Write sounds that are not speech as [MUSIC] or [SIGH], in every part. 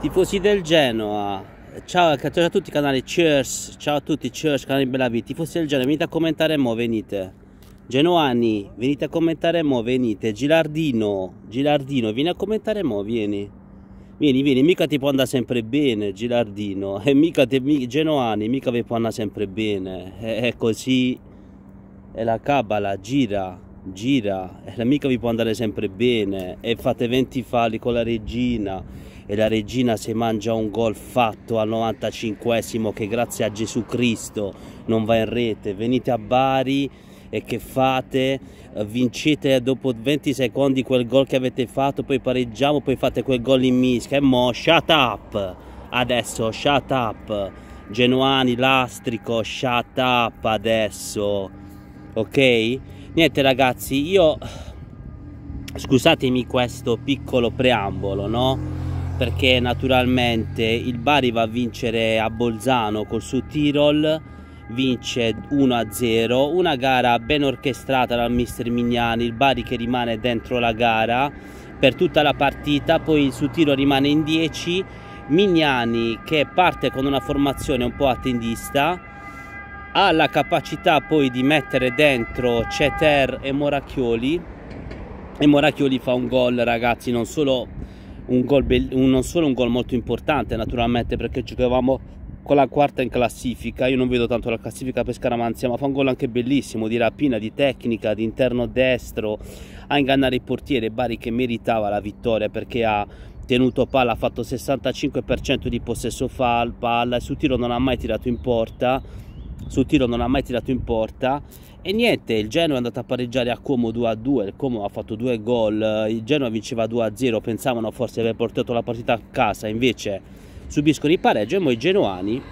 Tifosi del Genoa, ciao, ciao a tutti canali Cheers, ciao a tutti Cheers, canale Bella Vita, tifosi del Genoa, venite a commentare mo, venite. Genoani, venite a commentare mo, venite. Gilardino, Gilardino, vieni a commentare mo, vieni. Vieni, vieni, mica ti può andare sempre bene, Gilardino. [LAUGHS] E mica te, mi, Genoani, mica vi può andare sempre bene. È, è così, è la cabala, gira, gira. E mica vi può andare sempre bene. E fate 20 falli con la regina e la regina si mangia un gol fatto al 95esimo che grazie a Gesù Cristo non va in rete. Venite a Bari e che fate? Vincete dopo 20 secondi quel gol che avete fatto, poi pareggiamo, poi fate quel gol in mischia e mo shut up! Adesso shut up! Genuani, lastrico, shut up adesso! Ok? Niente ragazzi, io scusatemi questo piccolo preambolo, no? Perché naturalmente il Bari va a vincere a Bolzano col suo Tirol vince 1-0 una gara ben orchestrata dal mister Mignani il Bari che rimane dentro la gara per tutta la partita poi il suo tiro rimane in 10 Mignani che parte con una formazione un po' attendista ha la capacità poi di mettere dentro Ceter e Moracchioli e Moracchioli fa un gol ragazzi non solo un gol non solo un gol molto importante naturalmente perché giocavamo con la quarta in classifica. Io non vedo tanto la classifica per Scaramanzia ma fa un gol anche bellissimo di rapina, di tecnica, di interno destro a ingannare il portiere Bari che meritava la vittoria perché ha tenuto palla, ha fatto 65% di possesso palla e su tiro non ha mai tirato in porta su tiro non ha mai tirato in porta e niente, il Genoa è andato a pareggiare a Como 2 a 2, il Como ha fatto due gol, il Genoa vinceva 2 a 0, pensavano forse di aver portato la partita a casa, invece subiscono il pareggio e poi i genoani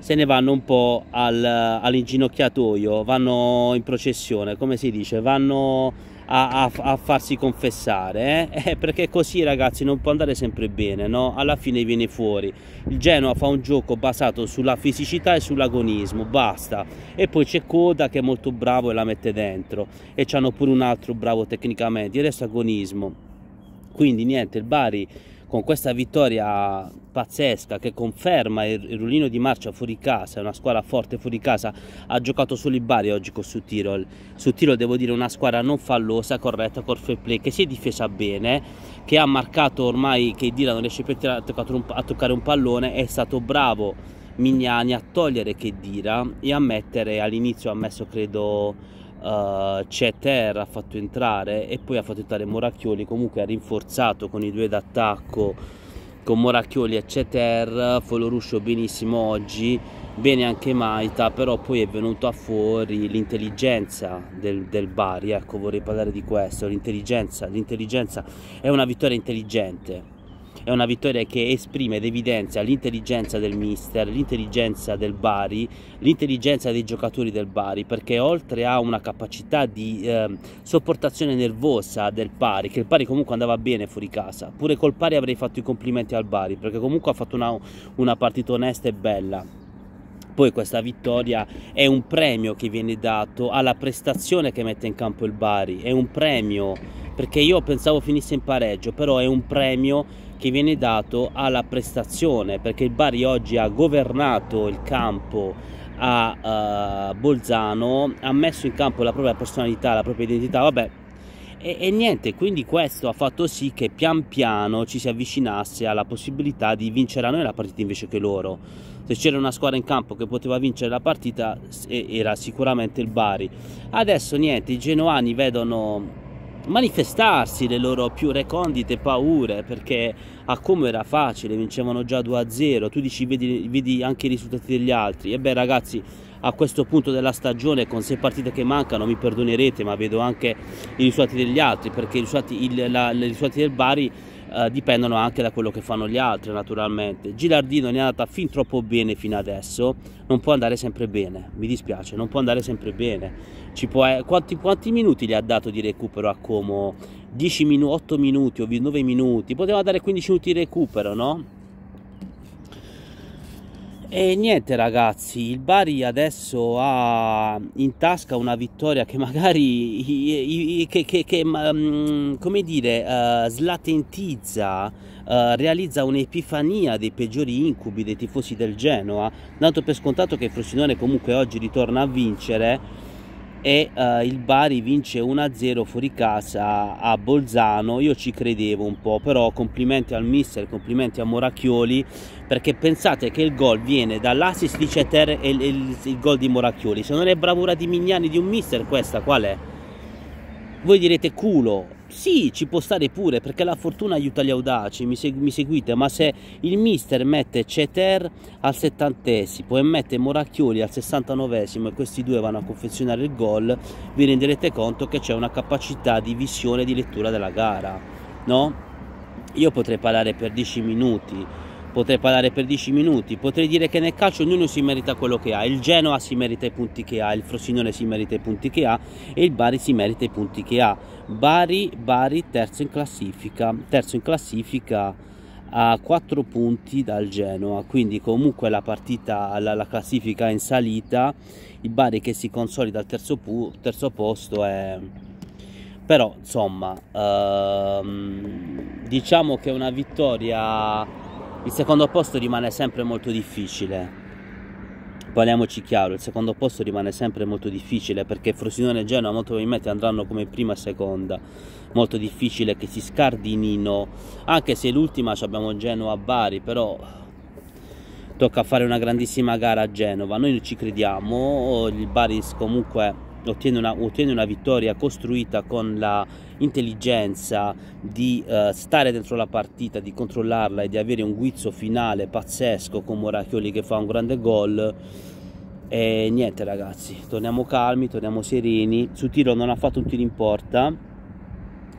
se ne vanno un po' al, all'inginocchiatoio, vanno in processione, come si dice, vanno a, a, a farsi confessare, eh? Eh, perché così ragazzi non può andare sempre bene, no? alla fine viene fuori. Il Genoa fa un gioco basato sulla fisicità e sull'agonismo, basta. E poi c'è Coda che è molto bravo e la mette dentro, e c'hanno pure un altro bravo tecnicamente, il resto agonismo. Quindi niente, il Bari con questa vittoria pazzesca che conferma il, il rullino di marcia fuori casa, è una squadra forte fuori casa, ha giocato solo il Bari oggi con su Tirol. Su Tirol devo dire una squadra non fallosa, corretta, col fair play, che si è difesa bene, che ha marcato ormai che Dira non riesce più a, a toccare un pallone, è stato bravo Mignani a togliere che Dira e a mettere all'inizio ha messo credo uh, Ceter ha fatto entrare e poi ha fatto entrare Moracchioli comunque ha rinforzato con i due d'attacco con Moracchioli e Ceter Foloruscio benissimo oggi bene anche Maita però poi è venuta fuori l'intelligenza del, del Bari ecco vorrei parlare di questo l'intelligenza l'intelligenza è una vittoria intelligente è una vittoria che esprime ed evidenzia l'intelligenza del mister, l'intelligenza del Bari, l'intelligenza dei giocatori del Bari, perché oltre a una capacità di eh, sopportazione nervosa del Bari, che il Bari comunque andava bene fuori casa, pure col Bari avrei fatto i complimenti al Bari, perché comunque ha fatto una, una partita onesta e bella. Poi questa vittoria è un premio che viene dato alla prestazione che mette in campo il Bari, è un premio perché io pensavo finisse in pareggio, però è un premio che viene dato alla prestazione perché il Bari oggi ha governato il campo a uh, Bolzano, ha messo in campo la propria personalità, la propria identità, vabbè. E, e, niente, quindi questo ha fatto sì che pian piano ci si avvicinasse alla possibilità di vincere a noi la partita invece che loro. Se c'era una squadra in campo che poteva vincere la partita era sicuramente il Bari. Adesso niente, i genoani vedono manifestarsi le loro più recondite paure perché a come era facile, vincevano già 2-0, tu dici vedi, vedi, anche i risultati degli altri. E beh ragazzi a questo punto della stagione con sei partite che mancano mi perdonerete ma vedo anche i risultati degli altri perché i risultati, il, la, i risultati del Bari eh, dipendono anche da quello che fanno gli altri naturalmente. Gilardino ne è andata fin troppo bene fino adesso, non può andare sempre bene, mi dispiace, non può andare sempre bene. Può, eh, quanti, quanti, minuti gli ha dato di recupero a Como? 10 minuti, 8 minuti o 9 minuti, poteva dare 15 minuti di recupero, no? E niente ragazzi, il Bari adesso ha in tasca una vittoria che magari, che, che, che um, come dire, uh, slatentizza, uh, realizza un'epifania dei peggiori incubi dei tifosi del Genoa, dato per scontato che Frosinone comunque oggi ritorna a vincere, e uh, il Bari vince 1-0 fuori casa a Bolzano io ci credevo un po' però complimenti al mister complimenti a Moracchioli perché pensate che il gol viene dall'assist di Ceter e il, il, il gol di Moracchioli se non è bravura di Mignani di un mister questa qual è? Voi direte culo sì, ci può stare pure perché la fortuna aiuta gli audaci, mi, segu mi seguite, ma se il mister mette Ceter al settantesimo e mette Moracchioli al sessantanovesimo e questi due vanno a confezionare il gol, vi renderete conto che c'è una capacità di visione e di lettura della gara, no? Io potrei parlare per 10 minuti potrei parlare per 10 minuti, potrei dire che nel calcio ognuno si merita quello che ha, il Genoa si merita i punti che ha, il Frosinone si merita i punti che ha e il Bari si merita i punti che ha. Bari, Bari terzo in classifica, terzo in classifica a 4 punti dal Genoa, quindi comunque la partita, la, la classifica è in salita, il Bari che si consolida al terzo, terzo posto è però insomma ehm, diciamo che una vittoria il secondo posto rimane sempre molto difficile. Parliamoci chiaro, il secondo posto rimane sempre molto difficile perché Frosinone e Genoa molto probabilmente andranno come prima e seconda. Molto difficile che si scardinino, anche se l'ultima abbiamo Genoa a Bari, però tocca fare una grandissima gara a Genova. Noi ci crediamo, il Bari comunque ottiene una, ottiene una vittoria costruita con l'intelligenza di uh, stare dentro la partita, di controllarla e di avere un guizzo finale pazzesco con Moracchioli che fa un grande gol. E niente ragazzi, torniamo calmi, torniamo sereni. Su tiro non ha fatto un tiro in porta,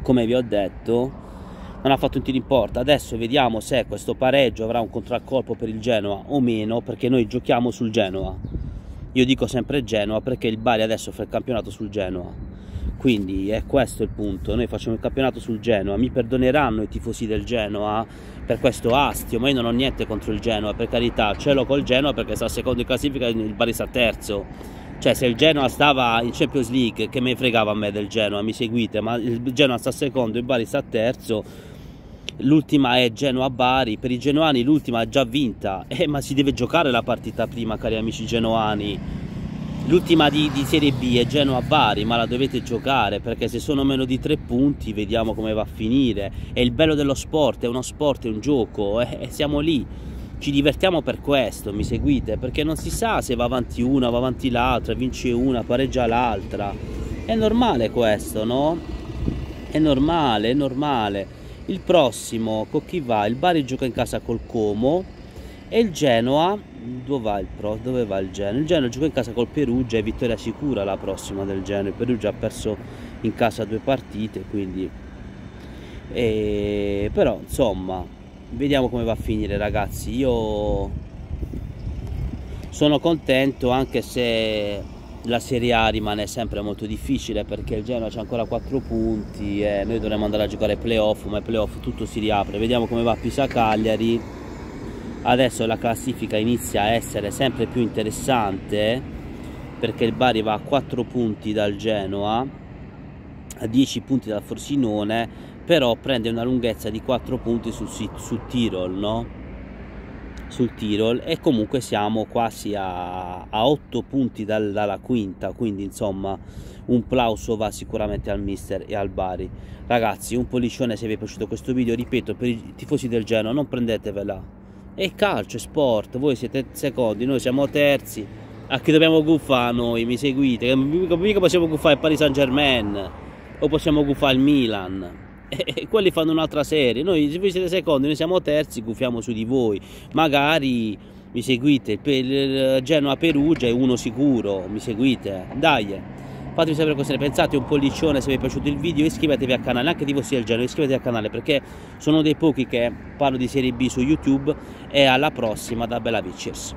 come vi ho detto, non ha fatto un tiro in porta. Adesso vediamo se questo pareggio avrà un contraccolpo per il Genoa o meno, perché noi giochiamo sul Genoa io dico sempre Genoa perché il Bari adesso fa il campionato sul Genoa. Quindi è questo il punto, noi facciamo il campionato sul Genoa, mi perdoneranno i tifosi del Genoa per questo astio, ma io non ho niente contro il Genoa, per carità, ce l'ho col Genoa perché sta secondo in classifica e il Bari sta terzo. Cioè se il Genoa stava in Champions League, che me fregava a me del Genoa, mi seguite, ma il Genoa sta secondo, il Bari sta terzo, l'ultima è Genoa-Bari, per i genoani l'ultima è già vinta, [LAUGHS] eh, ma si deve giocare la partita prima cari amici genoani, l'ultima di, di, Serie B è Genoa-Bari, ma la dovete giocare perché se sono meno di tre punti vediamo come va a finire, è il bello dello sport, è uno sport, è un gioco, [LAUGHS] eh, siamo lì, ci divertiamo per questo, mi seguite, perché non si sa se va avanti una, va avanti l'altra, vince una, pareggia l'altra, è normale questo, no? È normale, è normale il prossimo con chi va? Il Bari gioca in casa col Como e il Genoa dove va il, Pro? Dove va il Genoa? Il Genoa gioca in casa col Perugia e vittoria sicura la prossima del Genoa il Perugia ha perso in casa due partite quindi e... però insomma vediamo come va a finire ragazzi io sono contento anche se la Serie A rimane sempre molto difficile perché il Genoa c'ha ancora 4 punti e noi dovremmo andare a giocare playoff ma ai playoff tutto si riapre vediamo come va Pisa Cagliari adesso la classifica inizia a essere sempre più interessante perché il Bari va a 4 punti dal Genoa a 10 punti dal Forsinone però prende una lunghezza di 4 punti su, su Tirol no? Sul Tirol e comunque siamo quasi a, a 8 punti dal, dalla quinta quindi insomma un plauso va sicuramente al mister e al Bari. Ragazzi un pollicione se vi è piaciuto questo video ripeto per i tifosi del Genoa non prendetevela. È calcio, è sport voi siete secondi, noi siamo terzi. A chi dobbiamo guffare? Noi, mi seguite? Mica possiamo guffare il Paris Saint Germain o possiamo guffare il Milan [LAUGHS] e quelli fanno un'altra serie. Noi, se voi siete secondi, noi siamo terzi, gufiamo su di voi. Magari mi seguite, il Genoa Perugia è uno sicuro, mi seguite. Dai. Fatemi sapere cosa ne pensate, un pollicione se vi è piaciuto il video, iscrivetevi al canale, anche di voi del Genoa, iscrivetevi al canale perché sono dei pochi che parlo di Serie B su YouTube e alla prossima da Bella Pictures.